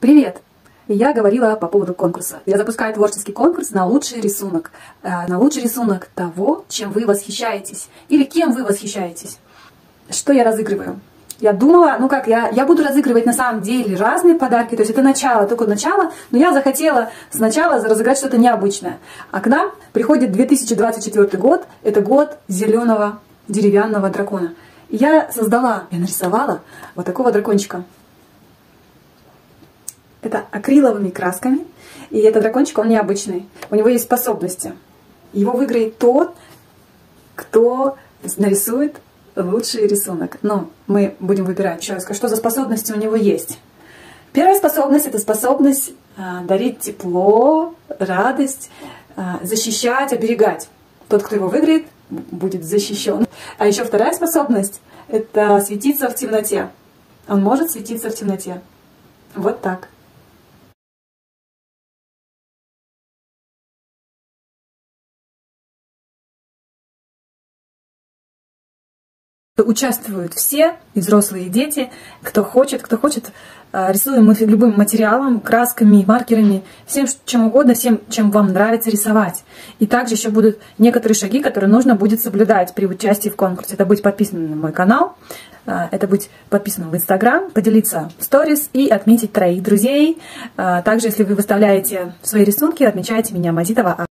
Привет! Я говорила по поводу конкурса. Я запускаю творческий конкурс на лучший рисунок. Э, на лучший рисунок того, чем вы восхищаетесь. Или кем вы восхищаетесь. Что я разыгрываю? Я думала, ну как, я, я буду разыгрывать на самом деле разные подарки, то есть это начало, только начало, но я захотела сначала разыграть что-то необычное. А к нам приходит 2024 год, это год зеленого деревянного дракона. Я создала, я нарисовала вот такого дракончика. Это акриловыми красками. И этот дракончик, он необычный. У него есть способности. Его выиграет тот, кто нарисует лучший рисунок. Но мы будем выбирать четко, что за способности у него есть. Первая способность – это способность а, дарить тепло, радость, а, защищать, оберегать. Тот, кто его выиграет, будет защищен. А еще вторая способность – это светиться в темноте. Он может светиться в темноте. Вот так. Участвуют все, и взрослые, и дети, кто хочет, кто хочет. А, рисуем мы любым материалом, красками, маркерами, всем чем угодно, всем, чем вам нравится рисовать. И также еще будут некоторые шаги, которые нужно будет соблюдать при участии в конкурсе. Это быть подписанным на мой канал, а, это быть подписанным в Инстаграм, поделиться в сторис и отметить троих друзей. А, также, если вы выставляете свои рисунки, отмечайте меня Мазитова